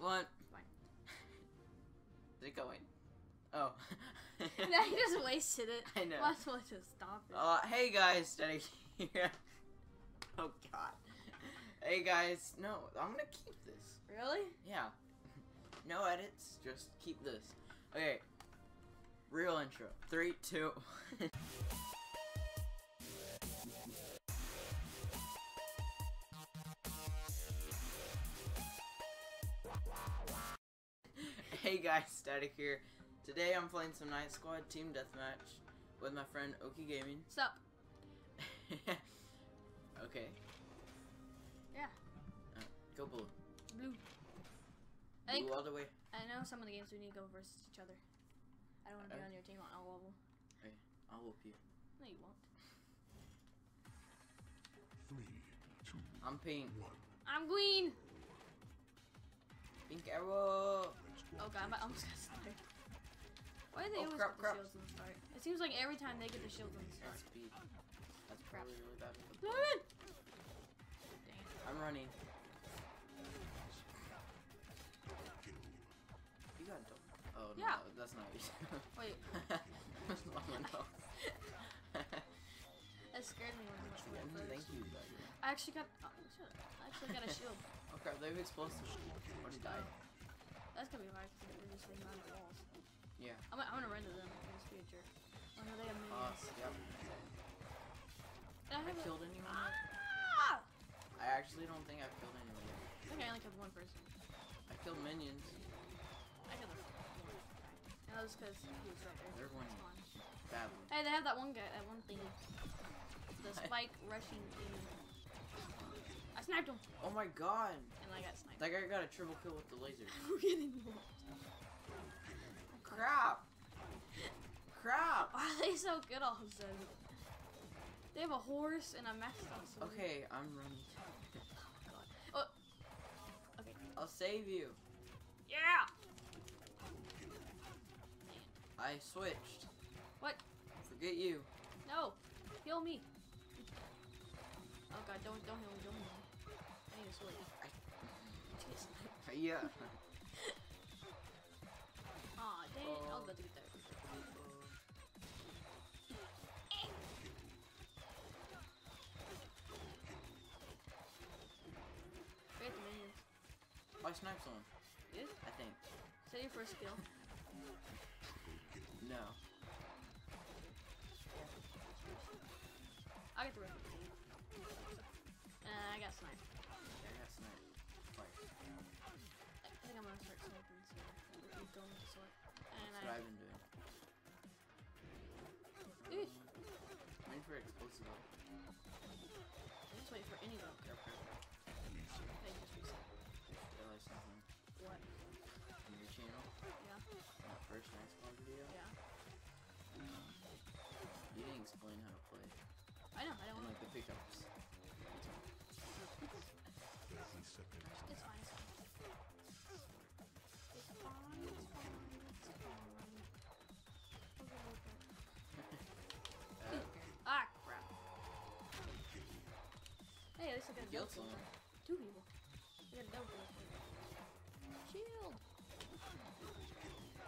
one. Fine. Is it going? Oh. you just wasted it. I know. Might as well just stop it. Uh, hey guys, Steady here. Oh god. Hey guys, no, I'm gonna keep this. really? Yeah. No edits, just keep this. Okay. Real intro. Three, two. Hey guys, Static here. Today I'm playing some Knight Squad Team Deathmatch with my friend OkieGaming. Sup? okay. Yeah. Uh, go blue. Blue. I think Blue all the way. I know some of the games we need to go versus each other. I don't want to be on your team on all level. Hey, I'll whoop you. No, you won't. Three, two, I'm pink. one. I'm green. Pink arrow. Red squad Oh god, I'm takes almost gonna start. Why do they Oh, always crap, get the shields in the start? It seems like every time they get the shields in the start. That's speed. That's Crap. probably really bad. Damn it! Dang it. I'm running. You got double. Oh Yeah. no, that's not you. Wait, That's long enough. that scared me when I went Yeah, to it Thank you, buddy. I actually got. Oh. I actually got a shield. Oh crap, they have explosives. What did die? That's gonna be hard because they're just sitting on the walls. Yeah. I'm, gonna- I'm gonna run to them in just future. a jerk. Oh no, they have Uh, yep. Did I I have a- killed anyone yet? Ah! I actually don't think I've killed anyone yet. I think I only killed one person. I killed minions. I killed one. And that was because he was right there. They're winning. Badly. Hey, they have that one guy, that one thingy. The spike rushing thingy. Sniped him, Oh my god! and I got sniped. That guy got a triple kill with the laser. We're getting more. Crap! Crap! Why are they so good all of a sudden? They have a horse and a out. Okay, I'm running. oh God. Oh. Okay. I'll save you. Yeah! I switched. What? Forget you. No! Heal me! Oh god, don't don't heal me, don't heal me. I need a sword. I, Jeez. yeah. Aw, dang it. I'll go to get that. Forget the minions. Oh, I sniped someone. Good? I think. Say your first kill. No. I get the rest going. And That's what I. I've been doing. Eesh. I'm waiting for explosive. Just wait for any. They just reset. Something What? on your channel. Yeah? That first Squad video. Yeah. Um, you didn't explain how to play. I know, I don't And want like the pickups. At least I got a killed double. someone. Two people. I got a double. kill. Shield!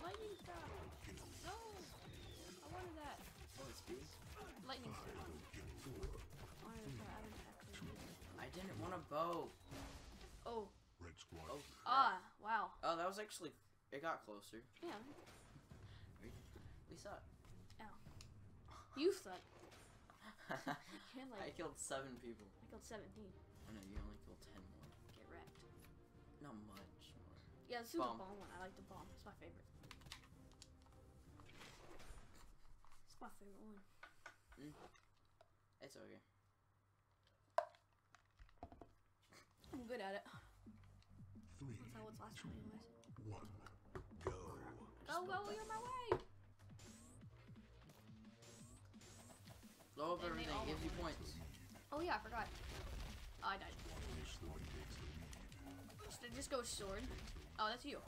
Lightning stop! No! I wanted that. Oh, it's speed. Lightning stop. I wanted that. I didn't actually. I didn't want a bow. Oh. Red squad. Oh. Ah, wow. Oh, that was actually. It got closer. Yeah. We, we suck. Ow. You suck. can't, like- I killed seven people. I killed 17. I know you only killed ten more. Get wrecked. Not much more. Yeah, the super Bomb. bomb one. I like the bomb. It's my favorite. It's my favorite one. Mm. It's okay. I'm good at it. Three, That's not what's last one, anyways. one. Go. Go, go, you're my way! Blow up And they everything. Gives you points. Oh, yeah, I forgot. Oh, I died. This squad takes the lead. Just, just go sword. Oh, that's you.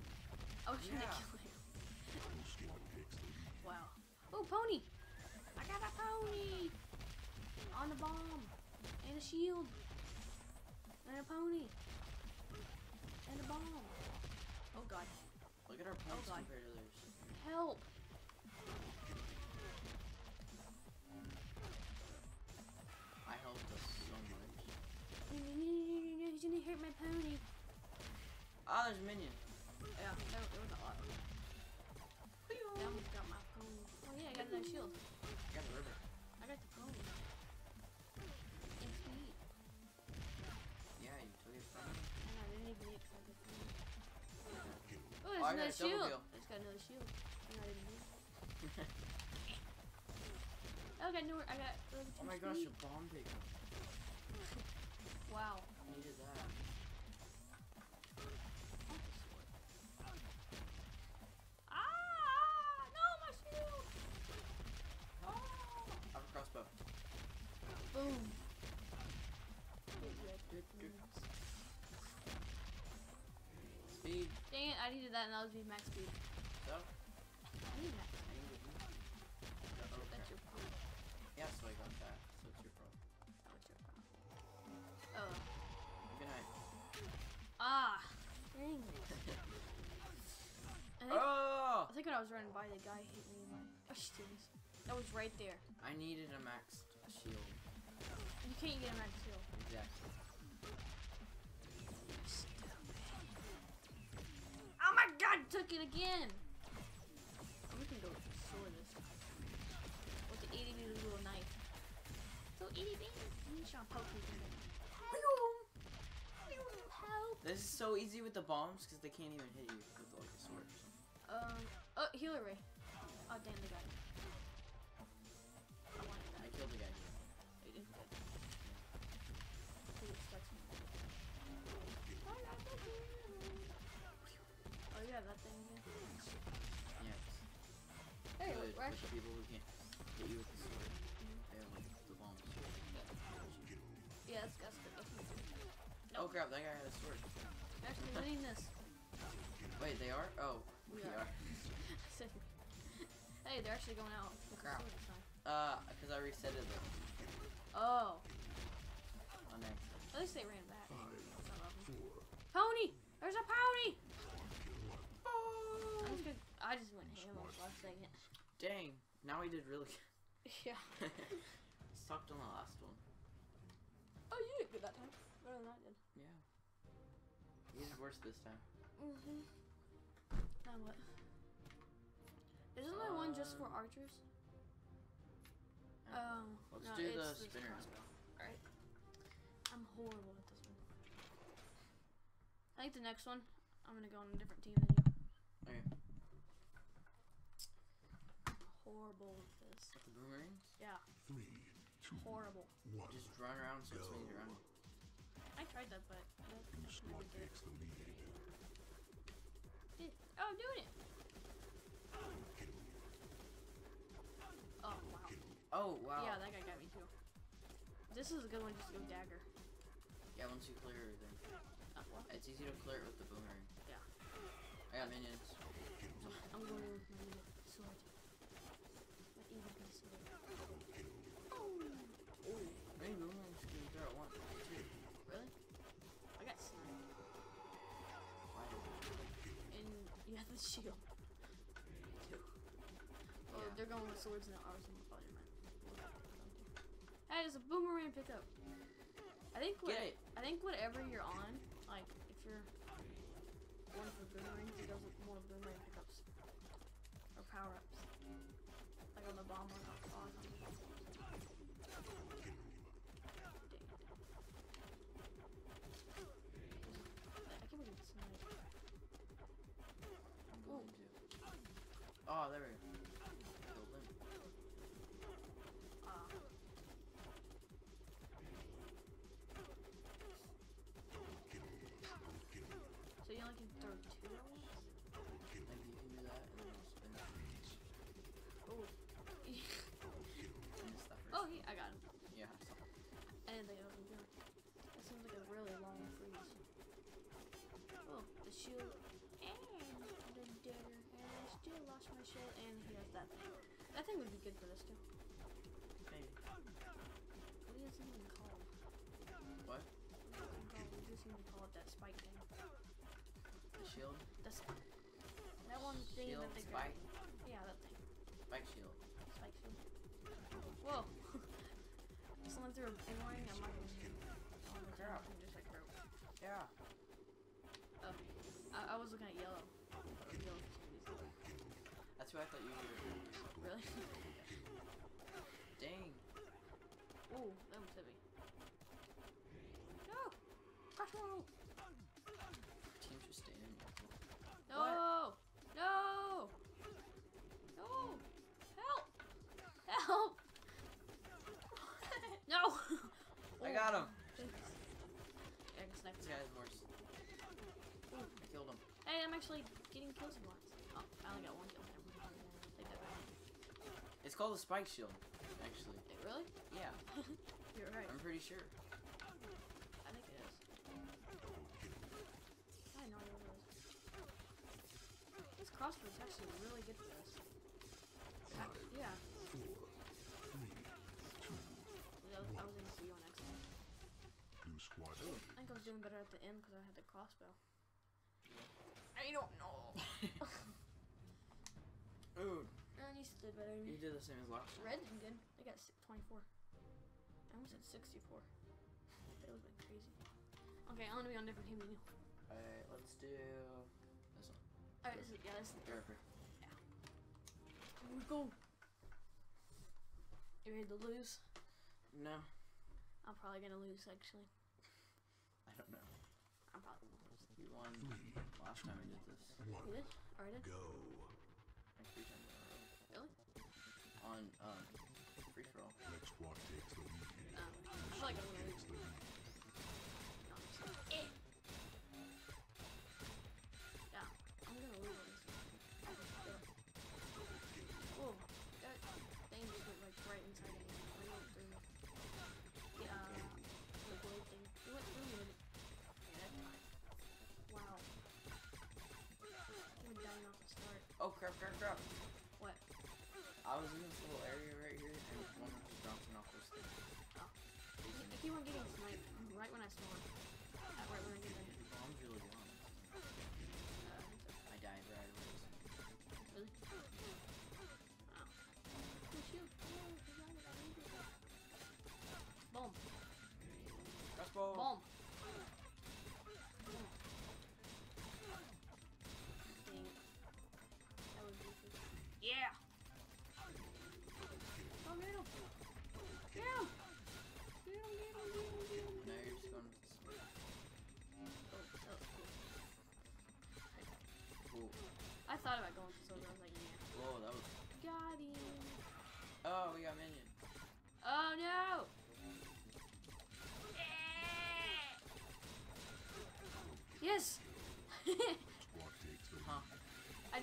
I was trying Yeah. to kill you. Blue squad takes the lead. Wow. Oh, pony! I got a pony! On the bomb! And a shield! And a pony! And a bomb! Oh god. Look at our points oh, God. compared to theirs. Help! He's gonna hurt my pony. Ah, there's a minion. Yeah, there, there was a lot. I almost got my pony. Oh yeah, I got another shield. I got the river. I got the pony. And speed. Yeah, you took it from me. I know, they didn't even get excited for me. Oh, Oh, there's I got another shield. I just got another shield. I'm not even here. Oh, I got nowhere. I got. oh my gosh, a bomb pickup. Wow. I Needed that. Ah! No, my shield! I have a crossbow. Boom. Speed. Dang it, I needed that and that was be max speed. Was running by, the guy hit me in my. Jeez. That was right there. I needed a max shield. You can't get a max shield. Exactly. Oh my god, took it again! Oh, we can go sword this. With the little knife. So itty bitty. I'm to poke people. Help! This is so easy with the bombs because they can't even hit you with like a sword. Or. Um, oh, healer ray. Oh, damn, they got it. I wanted I killed the guy. They did good. Ooh, it starts me. Oh, yeah, that thing again. Yes. Hey, Good we're actually. people who can't hit you with the sword. They have like the bombs. Yeah, that's, that's good. That's good. Oh crap, that guy had a sword. We're actually winning this. Wait, they are? Oh, we We are. are. hey, they're actually going out Crap. sword this time. Uh, because I resetted them Oh, on accident. at least they ran back. Five, Some of 'em. four, Pony! There's a pony! Oh! I'm just gonna, I just went ham on the last second. Dang, now we did really Yeah. Sucked on the last one. Oh, you did good that time. Better than I did. Yeah. You did worse this time. Mm-hmm. Now what? Isn't there one just for archers? Oh. Um, Let's no, do it's the this spinner. crossbow. Alright. I'm horrible at this one. I think the next one, I'm gonna go on a different team than you. Okay. Horrible with this. With the boomerangs, Yeah, three, two, horrible. one. just run around so it swings around. I tried that, but I Your never squad Oh, I'm doing it. Oh wow. Oh wow. Yeah, that guy got me too. This is a good one just to go dagger. Yeah, once you clear everything, Uh, it's easy to clear it with the boomerang. Yeah. I got minions. I'm going in with my evil sword. My evil pea sword. How many boomerangs can you throw at once? Two. Really? I got sniped. Why? And you have the shield. Oh, Yeah. they're going with swords now. I was in Spider-Man. Hey, there's a boomerang pickup. I think what. I think whatever you're on, like if you're one for boomerangs, it goes with more boomerang pickups or power ups. Like on the bomb or shield and the dagger. And I still lost my shield and he has that thing. That thing would be good for this too. Maybe. What is it even called? What? What is it even called? We just need to call it that spike thing. The shield? That's thingy Shield, that they spike, grab. Yeah, that thing. spike shield. Spike shield. Whoa. Someone threw a boomerang. I'm not gonna oh, my Crap. God, I'm just like broke. Yeah. Oh. I, I was looking at yellow. Yellow for some reason. What I thought you were. Really? Dang. Ooh, that was heavy. No! Crash roll! Team should stay in. No! No! No! Help! Help! no! I got him. Thanks. I can snipe This him. guy's worse. I killed him. Hey, I'm actually getting kills lots. Oh, I only got one kill. Never mind. Take that back. It's called a spike shield. Actually. Wait, really? Yeah. You're right. I'm pretty sure. I think it is. I had no idea what it was. This crossbow is actually really good for us. Ac- yeah. I was, I was in C on accident. Blue squad. I think I was doing better at the end because I had the crossbow. I don't know. Ooh, and you still did better than you did the same as last time. Red did good. They got 24. I almost had 64. That would have been crazy. Okay, I'm gonna be on a different team than you. Alright, let's do this one. Alright, this is, yeah, this is Joker. Here we go. You ready to lose? No, I'm probably gonna lose actually. I don't know. I'm probably gonna lose. You won last time I did this. You did? Or I did? Go. On um free for all. Black squad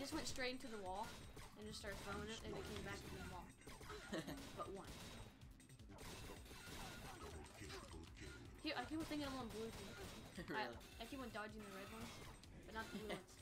just went straight into the wall and just started throwing it and it came back to the wall. But one. Double kill. Double kill. Keep, I keep on thinking I'm on blue team. I. I keep on dodging the red ones, but not the blue ones.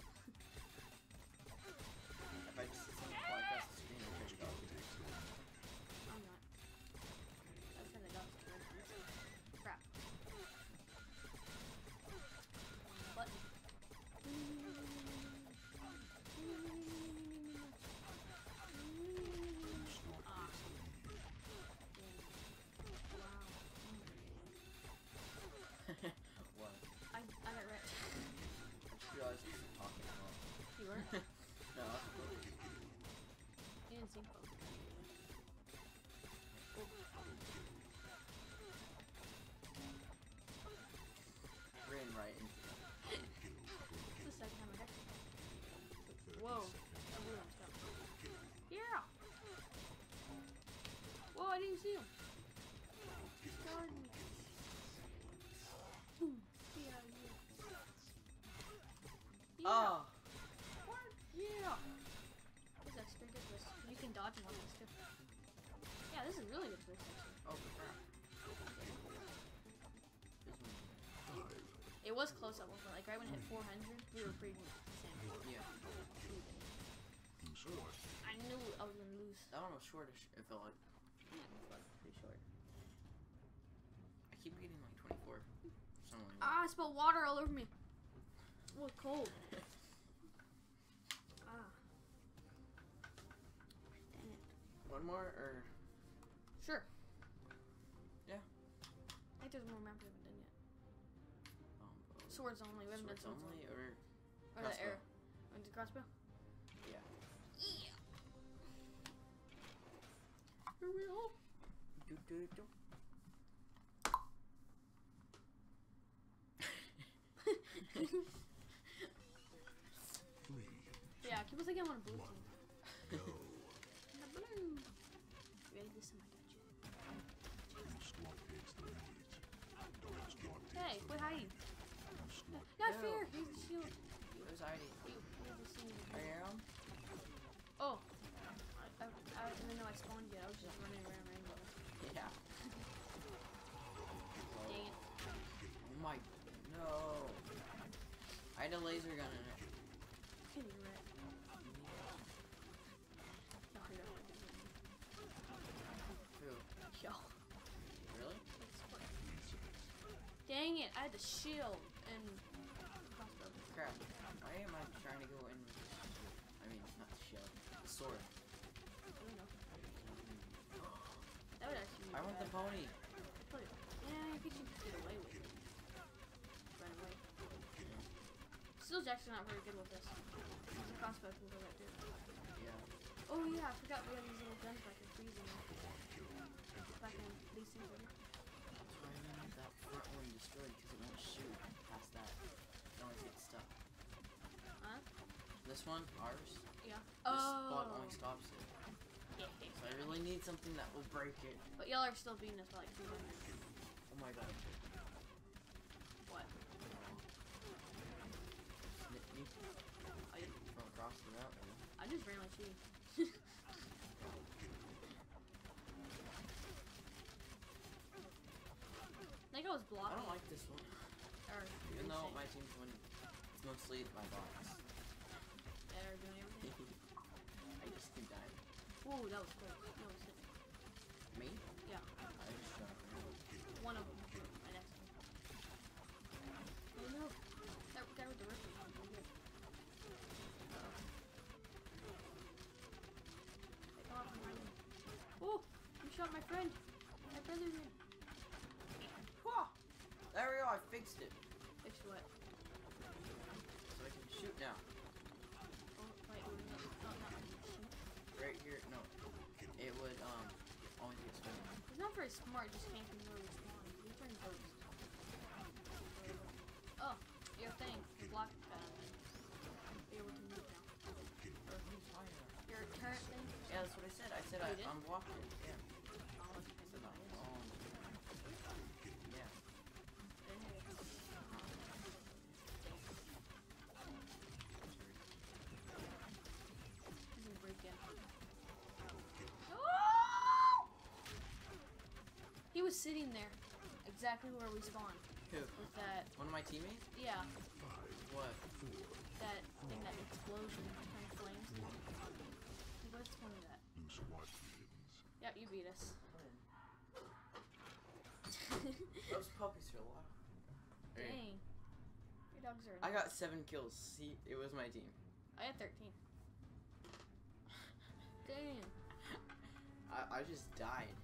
You were? no. You didn't see both. Ran right into it. Kill. Triple This is the second time I got Whoa. I blew him. Stop. Kill. Yeah! Whoa, I didn't see him. Kill. Darn me. Boom. Get out. Yeah. Oh! Really good section. Oh, crap. It was close up, but like right when it hit 400, we were pretty much the same. Yeah. Blue. I knew I was gonna lose. That one was shortish, it felt like. Yeah, but pretty short. I keep getting like 24. for. Ah, I spilled water all over me. Oh, cold. Ah. One more or Sure. Yeah. I think there's more maps we haven't done yet. um, Swords only. We haven't swords done swords only or Or the arrow. Want the crossbow? Yeah. Yeah. Here we go. Do, do, do. Yeah, people think I'm on a blue One. team. Hey, quit hiding. Squad Not Ew. fair. Here's the shield. Where's hiding? You, here's the shield. I. Oh. I, I, I didn't know I spawned yet. I was just running around rainbow. Yeah. Dang it. Oh my. No. I had a laser gun in it. Dang it. I had the shield and crossbow. Crap. Why am I trying to go in with I mean, not the shield. The sword. I don't know. That would actually be I want the pony. Yeah, I think you could get away with it. Run away. Still, Jackson not very good with this. The crossbow can go right through. Yeah. Oh yeah, I forgot we have these little guns back in freezing. Back in these things over here. That's why I need that front one destroyed because it won't shoot past that. It always gets stuck. Huh? This one, ours, Yeah. this spot Oh. only stops it. Yeah, yeah. So I really need something that will break it. But y'all are still beating us by like 200. Oh my god. What? Snip me I, from across the mountain. I just ran like you. I think I was I don't like this one. Or Even though my team's winning. It's mostly my bots. Yeah, they're doing everything. I just keep dying. Ooh, that was close. No, it's it. Me? Yeah. I just shot him. One of them. My next one. Oh no. That guy with the rifle. is really good. Uh-oh. Hey, come on, come. Oh, you shot my friend. My brother did. Fixed it. Fixed what? So I can shoot now. Oh, wait, wait, no, no, not shoot. Right here, no. It would, um, always get spinning. He's not very smart, just camping where we spawn. We turn ghosts. Oh, your thing. Your block pad. You're able to move now. Or who's higher? Your turret thing. Yeah, that's what I said. I said Oh, I? Sitting there, exactly where we spawned, Who? with that, One of my teammates? yeah, What? that thing, that explosion kind of flames. What's one of that? Blue squad wins. Yep, you beat us. Those puppies are. Hey, Dang. Your dogs are. I got seven kills. See, it was my team. I had 13. Dang. I, I just died.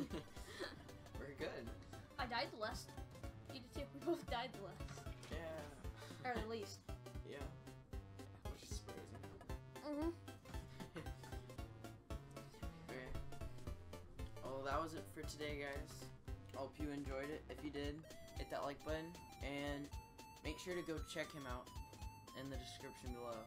We're good. I died the less. You did too. We both died the less. Yeah. Or the least. Yeah. Which is crazy. Mm-hmm. Okay. Well, that was it for today, guys. Hope you enjoyed it. If you did, hit that like button and make sure to go check him out in the description below.